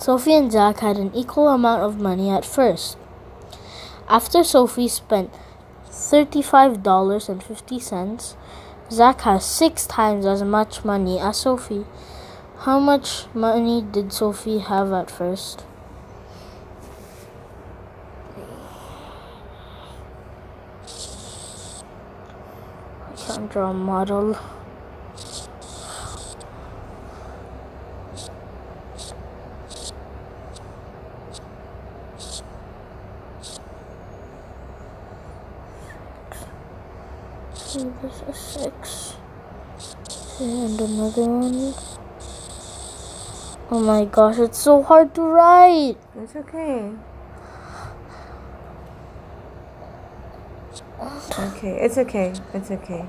Sophie and Zach had an equal amount of money at first. After Sophie spent $35.50, Zach has six times as much money as Sophie. How much money did Sophie have at first? I can't draw a model. This is six. And another one. Oh my gosh, it's so hard to write. It's okay. Okay, it's okay. It's okay.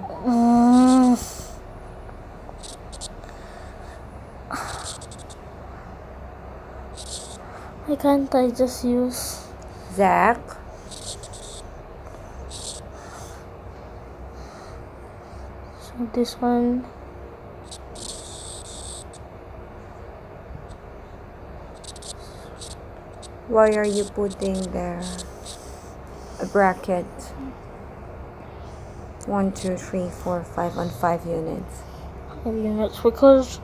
Why can't I just use Zach, so this one? why are you putting the a bracket? One, two, three, four, five on five units. Five units because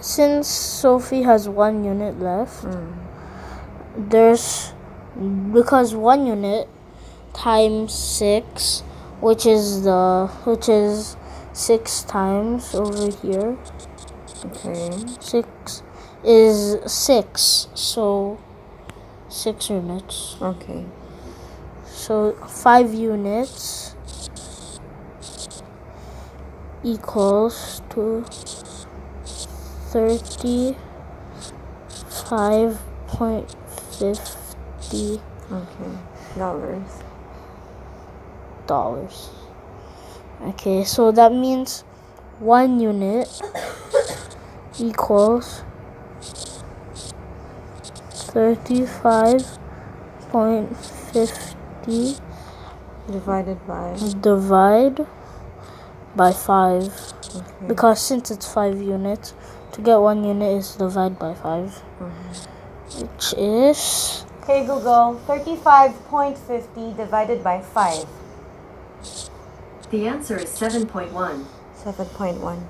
since Sophie has one unit left, Mm. there's because one unit times six, which is the which is six times over here. Okay. Six is six, so six units. Okay. So five units equals to thirty-five point fifty Okay. Dollars. dollars. Okay, so that means one unit equals thirty-five point fifty Divided by. divide by five Okay. because since it's five units to get one unit is divide by 5 mm-hmm. which is Okay, Google. Thirty-five point fifty divided by five. The answer is 7.1. Seven point one.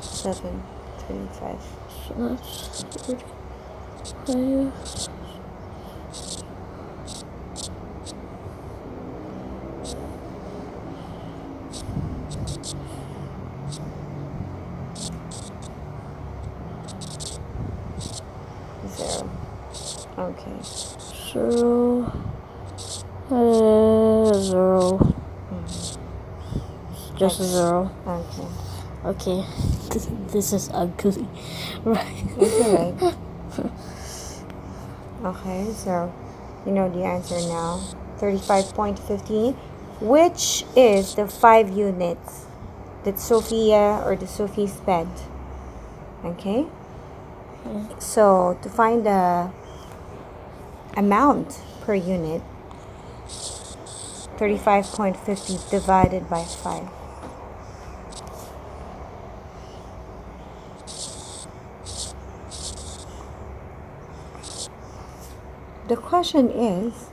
Seven twenty-five. so that's 35 Zero. Okay. So uh, zero just X. zero Okay. okay this, this is ugly right It's alright. okay, so you know the answer now. 35.15, which is the five units that Sophia or the Sophie spent. Okay. So to find the amount per unit, thirty-five point fifty divided by five. The question is,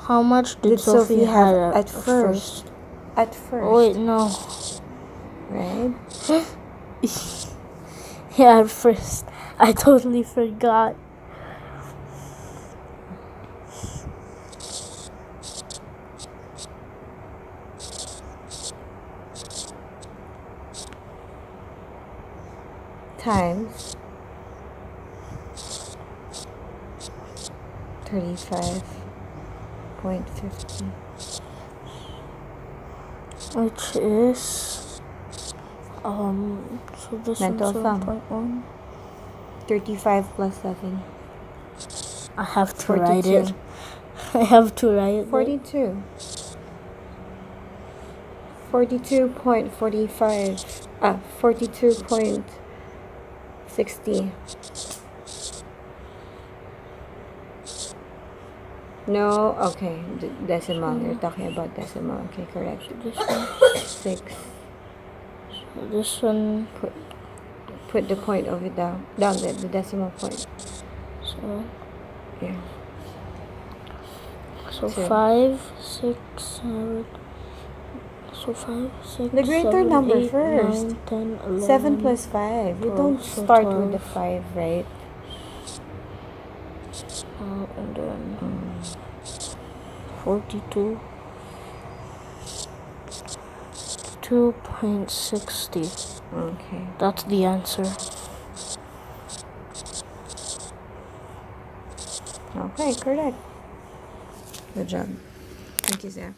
how much did, did Sophie have have at first? At first, Oh, wait no right? yeah at first i totally forgot Times thirty-five point fifty. which is um so this Mental. 7.1 Thirty-five plus seven. i have to write 42. it i have to write it Forty-two. Forty-two point forty-five. Ah, forty-two point sixty. No, okay. D- decimal. You're talking about decimal. Okay, correct. This one. Six. So this one. Put put the point of it down. Down the, the decimal point. So Yeah. so Two. five, six, seven. So five, six, The greater seven, number eight, first. nine, 10, 11, Seven plus five. You don't so start with the five, right? uh, and then forty-two. Two point sixty. Okay. That's the answer. Okay, correct. Good job. Thank you, Zach.